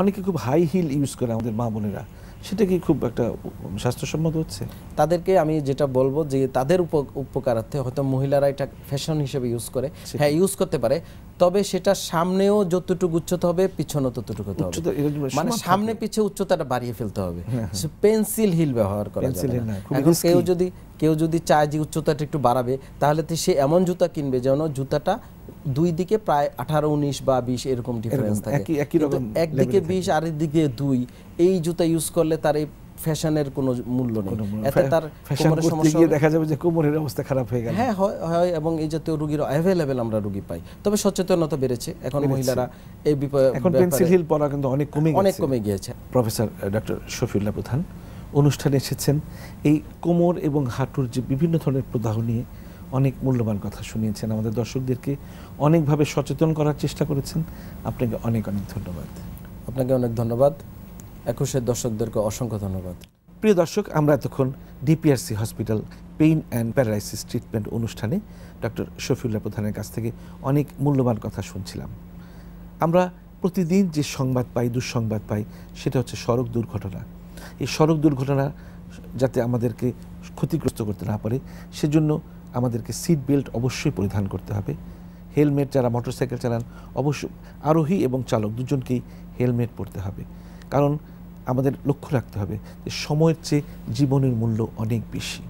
অনেকে খুব high heel use করে আমাদের মা বোনেরা। সেটা কি খুব একটা স্বাস্থ্যসম্মত হচ্ছে? তাদেরকে আমি যেটা বলব যে তাদের উপকারার্থে হয়তো মহিলারা এটা ফ্যাশন হিসেবে ইউজ করে। হ্যাঁ ইউজ করতে পারে। তবে সেটা সামনেও যতটুকু উচ্চতা হবে পিছনেও ততটুকু হবে। মানে সামনে পিছে উচ্চতাটা বাড়িয়ে ফেলতে হবে। পেন্সিল হিল ব্যবহার করা যাবে এখন কেউ যদি কেউ যদি চায় যে উচ্চতাটা একটু বাড়াবে তাহলে তো সে এমন জুতা কিনবে যেন জুতাটা দুই দিকে প্রায় আঠারো উনিশ বা বিশ এরকম ডিফারেন্স থাকে। একদিকে বিশ আর একদিকে দুই এই জুতা ইউজ করলে তার এই ফ্যাশনের কোনো মূল্য নেই। এতে তার কোমরের সমস্যা দেখা যাবে যে কোমরের অবস্থা খারাপ হয়ে গেল। হ্যাঁ হয় এবং এই জাতীয় রোগীর অ্যাভেলেবেল আমরা রোগী পাই। তবে সচেতনতা বেড়েছে। এখন মহিলারা এই বিপ- এখন পেন্সিল হিল পড়া কিন্তু অনেক কমে অনেক কমে গিয়েছে। প্রফেসর ডক্টর শফিউল্লাহ প্রধান অনুষ্ঠানে এসেছেন। এই কোমর এবং হাঁটুর যে বিভিন্ন ধরনের প্রদাহ নিয়ে অনেক মূল্যবান কথা শুনিয়েছেন। আমাদের দর্শকদেরকে অনেকভাবে সচেতন করার চেষ্টা করেছেন। আপনাকে অনেক অনেক ধন্যবাদ। আপনাকে অনেক ধন্যবাদ। একুশের দর্শকদেরকে অসংখ্য ধন্যবাদ। প্রিয় দর্শক আমরা এতক্ষণ DPRC hospital pain and paralysis treatment অনুষ্ঠানে ডক্টর শফিউল্লাহ প্রধানের কাছ থেকে অনেক মূল্যবান কথা শুনছিলাম। আমরা প্রতিদিন যে সংবাদ পাই দুঃসংবাদ পাই সেটা হচ্ছে সড়ক দুর্ঘটনা। এই সড়ক দুর্ঘটনা যাতে আমাদেরকে ক্ষতিগ্রস্ত করতে না পারে সেজন্য আমাদেরকে সিট বেল্ট অবশ্যই পরিধান করতে হবে। হেলমেট যারা মোটরসাইকেল চালান, অবশ্যই আরোহী এবং চালক দুজনকেই হেলমেট পরতে হবে। কারণ আমাদের লক্ষ্য রাখতে হবে যে সময়ের চেয়ে জীবনের মূল্য অনেক বেশি।